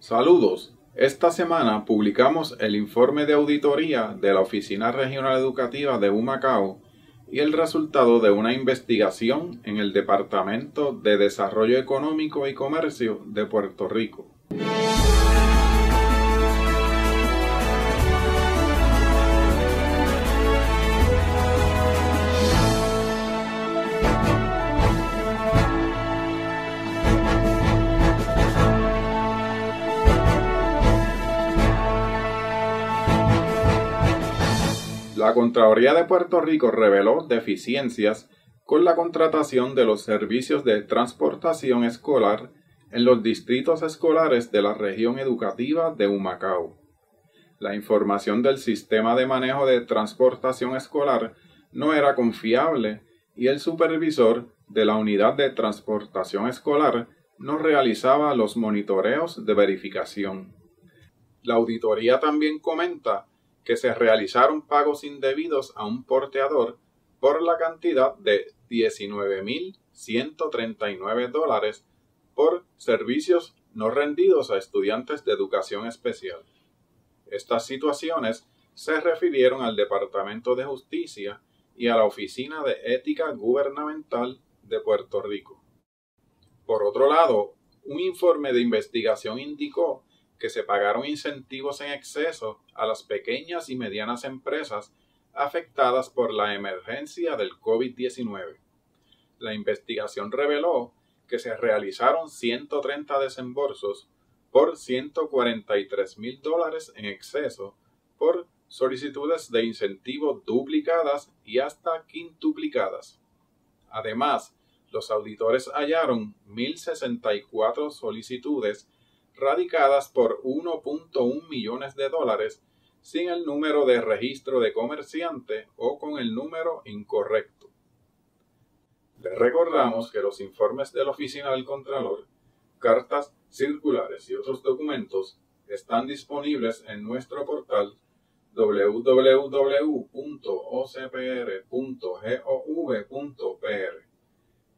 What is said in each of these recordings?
Saludos. Esta semana publicamos el informe de auditoría de la Oficina Regional Educativa de Humacao y el resultado de una investigación en el Departamento de Desarrollo Económico y Comercio de Puerto Rico. La Contraloría de Puerto Rico reveló deficiencias con la contratación de los servicios de transportación escolar en los distritos escolares de la región educativa de Humacao. La información del sistema de manejo de transportación escolar no era confiable y el supervisor de la unidad de transportación escolar no realizaba los monitoreos de verificación. La auditoría también comenta que se realizaron pagos indebidos a un porteador por la cantidad de 19.139 dólares por servicios no rendidos a estudiantes de educación especial. Estas situaciones se refirieron al Departamento de Justicia y a la Oficina de Ética Gubernamental de Puerto Rico. Por otro lado, un informe de investigación indicó que se pagaron incentivos en exceso a las pequeñas y medianas empresas afectadas por la emergencia del COVID-19. La investigación reveló que se realizaron 130 desembolsos por 143 mil dólares en exceso por solicitudes de incentivo duplicadas y hasta quintuplicadas. Además, los auditores hallaron 1.064 solicitudes radicadas por 1.1 millones de dólares sin el número de registro de comerciante o con el número incorrecto. Les recordamos que los informes de la Oficina del Contralor, cartas circulares y otros documentos están disponibles en nuestro portal www.ocpr.gov.pr.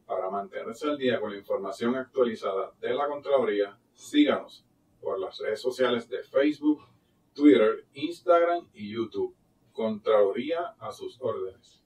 Para mantenerse al día con la información actualizada de la Contraloría, síganos por las redes sociales de Facebook, Twitter, Instagram y YouTube. Contraloría a sus órdenes.